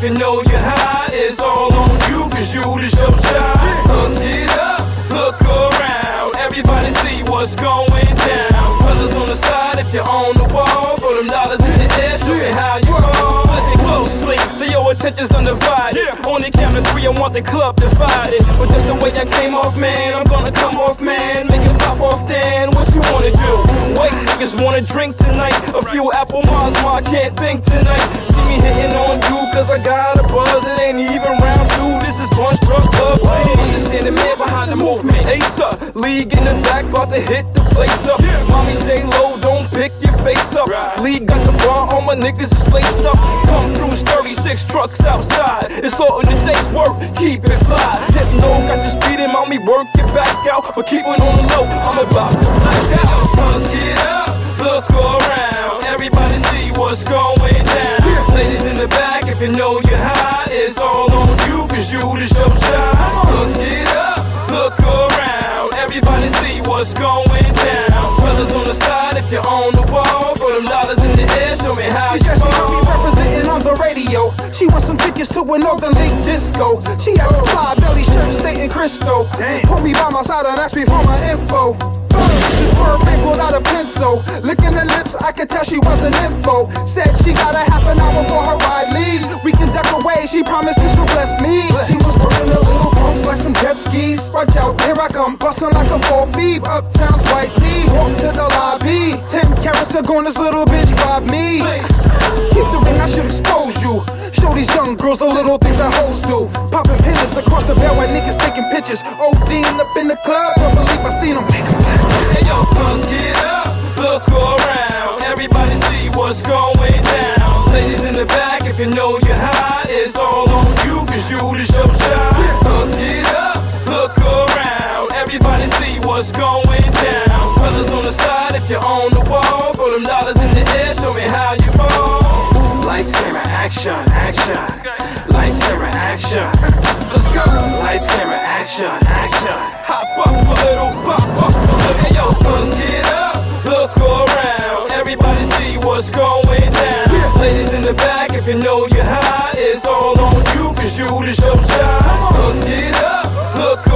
if you know you're high. It's all on you, cause you the show shine. Let's get up, look around. Everybody see what's going down. Fellas on the side, if you're on the wall, throw them dollars in the air, show me how you roll. Listen closely, so your attention's undivided. On the count of three, I want the club divided. But just the way I came off, man, I'm gonna come off, man. Make Niggas wanna drink tonight. A few apple miles, ma, I can't think tonight. See me hitting on you, cause I got a buzz. It ain't even round two, this is one struck club. Understand the man behind the movement. Ace up, league in the back, about to hit the place up. Mommy, stay low, don't pick your face up. League got the bar, all my niggas is laced up. Come through, 36 trucks outside. It's all in the day's work, keep it fly. Hypno got you speeding, mommy, work it back out. But keep it on the low, I'm about if you know you're high, it's all on you, cause you the show shine. Let's get up, look around. Everybody see what's going down. Fellas on the side, if you're on the wall, throw them dollars in the air, show me how She you said she heard me representing on the radio. She wants some tickets to a Northern League disco. She had a fly belly shirt stating Cristo. Put me by my side and asked me for my info. Pencil. Licking her lips, I could tell she wasn't info. Said she got a half an hour for her ride leaves. We can duck away, she promises she'll bless me. She was working her little pumps like some jet skis. Watch out, here I come, busting like a full feed. Uptown's white tee, walk to the lobby. Ten carats are gone, this little bitch rob me. Keep the ring, I should expose you. Show these young girls the little things that hoes do. Popping pins across the bell while niggas taking pictures. ODing up in the club, you know you're high, it's all on you, cause you the show shine. Let's get up, look around. Everybody see what's going down. Fellas on the side, if you're on the wall, throw them dollars in the air, show me how you fall. Lights, camera, action, action. Lights, camera, action. Let's go. Lights, camera, action, action. Hop up a little, pop up. Hey yo, let's get you know you're high, it's all on you, cause you the show shine. Let's get up, look